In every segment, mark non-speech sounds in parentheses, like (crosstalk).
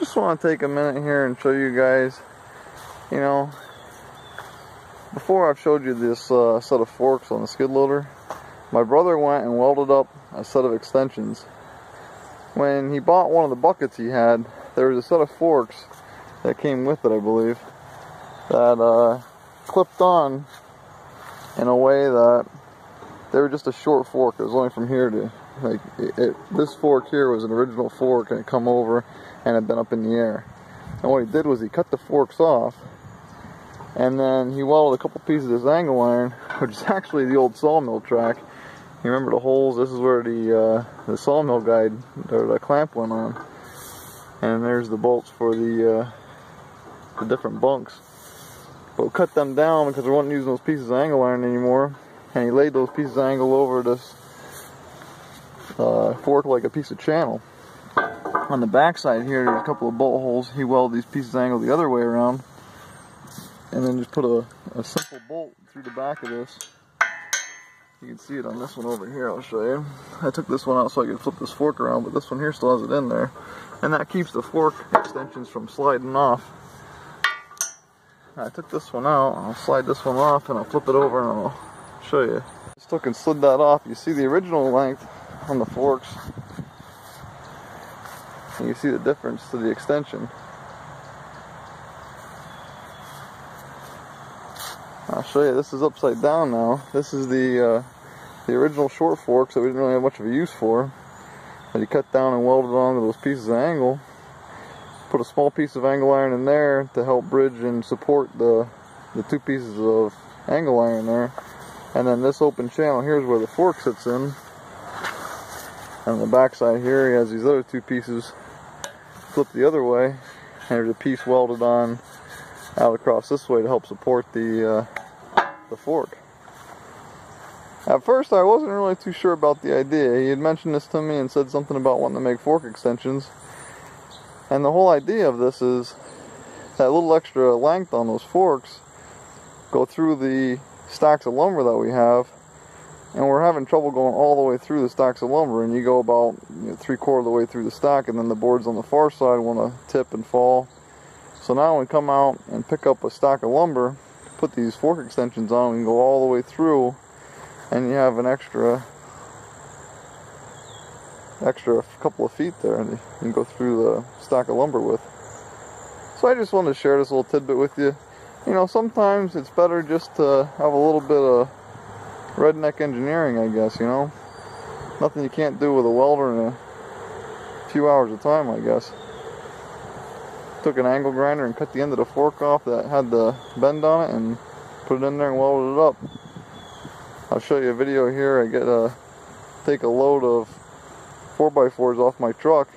just want to take a minute here and show you guys, you know, before I've showed you this uh, set of forks on the skid loader, my brother went and welded up a set of extensions. When he bought one of the buckets he had, there was a set of forks that came with it, I believe, that uh, clipped on in a way that they were just a short fork. It was only from here to like it, it, this fork here was an original fork and it come over and had been up in the air. And what he did was he cut the forks off and then he welded a couple pieces of this angle iron, (laughs) which is actually the old sawmill track. You remember the holes? This is where the uh, the sawmill guide or the clamp went on. And there's the bolts for the uh, the different bunks. But we cut them down because we weren't using those pieces of angle iron anymore. And he laid those pieces of angle over this uh, fork like a piece of channel. On the back side here, there's a couple of bolt holes. He welded these pieces angled the other way around. And then just put a, a simple bolt through the back of this. You can see it on this one over here, I'll show you. I took this one out so I could flip this fork around, but this one here still has it in there. And that keeps the fork extensions from sliding off. I took this one out, I'll slide this one off and I'll flip it over and I'll show you. Still can slid that off. You see the original length on the forks. And you see the difference to the extension. I'll show you, this is upside down now. This is the uh, the original short forks that we didn't really have much of a use for. That he cut down and welded onto those pieces of angle. Put a small piece of angle iron in there to help bridge and support the, the two pieces of angle iron there. And then this open channel here's where the fork sits in. On the back side here he has these other two pieces flipped the other way. And there's a piece welded on out across this way to help support the uh, the fork. At first, I wasn't really too sure about the idea. He had mentioned this to me and said something about wanting to make fork extensions. And the whole idea of this is that little extra length on those forks go through the stacks of lumber that we have. And we're having trouble going all the way through the stacks of lumber. And you go about you know, three quarter of the way through the stack, and then the boards on the far side want to tip and fall. So now we come out and pick up a stack of lumber, put these fork extensions on, and go all the way through and you have an extra extra couple of feet there and you can go through the stack of lumber with. So I just wanted to share this little tidbit with you. You know, sometimes it's better just to have a little bit of redneck engineering, I guess, you know. Nothing you can't do with a welder in a few hours of time, I guess took an angle grinder and cut the end of the fork off that had the bend on it and put it in there and welded it up. I'll show you a video here. I get a take a load of 4x4s off my truck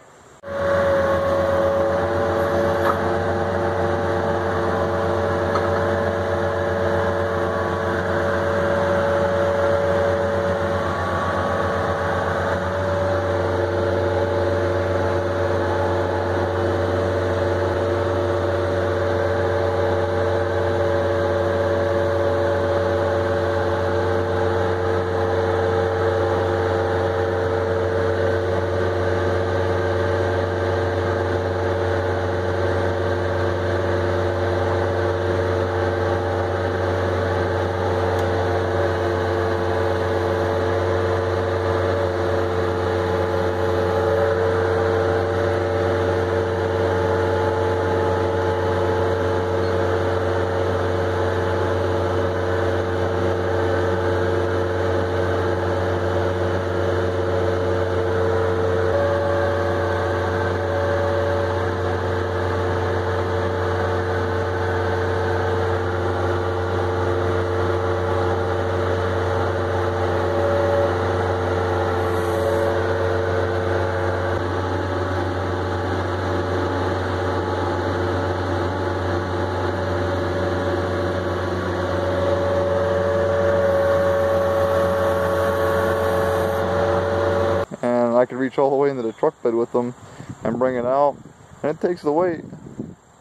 I could reach all the way into the truck bed with them and bring it out. And it takes the weight.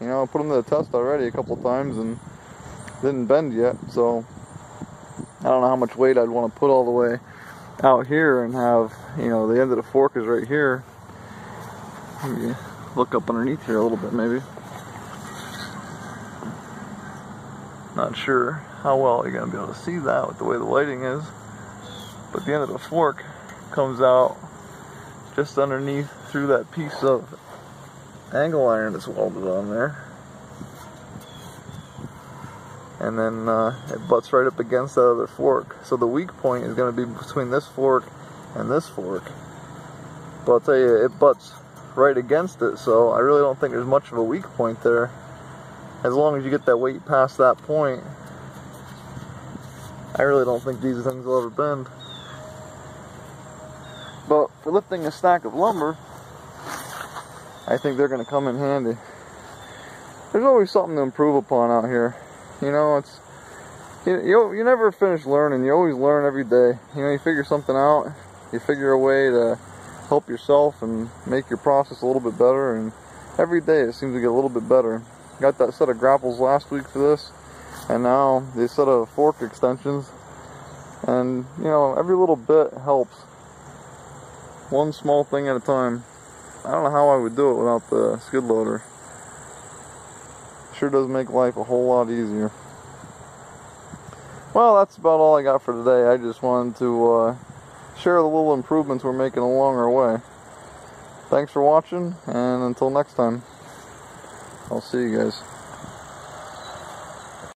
You know, I put them to the test already a couple times and didn't bend yet. So I don't know how much weight I'd want to put all the way out here and have, you know, the end of the fork is right here. look up underneath here a little bit maybe. Not sure how well you're going to be able to see that with the way the lighting is. But the end of the fork comes out just underneath through that piece of angle iron that's welded on there. And then uh, it butts right up against that other fork. So the weak point is going to be between this fork and this fork. But I'll tell you, it butts right against it, so I really don't think there's much of a weak point there. As long as you get that weight past that point, I really don't think these things will ever bend. For lifting a stack of lumber, I think they're going to come in handy. There's always something to improve upon out here. You know, it's you, you, you never finish learning. You always learn every day. You know, you figure something out. You figure a way to help yourself and make your process a little bit better. And every day it seems to get a little bit better. Got that set of grapples last week for this. And now the set of fork extensions. And, you know, every little bit helps. One small thing at a time. I don't know how I would do it without the skid loader. Sure does make life a whole lot easier. Well, that's about all I got for today. I just wanted to uh, share the little improvements we're making along our way. Thanks for watching, and until next time, I'll see you guys.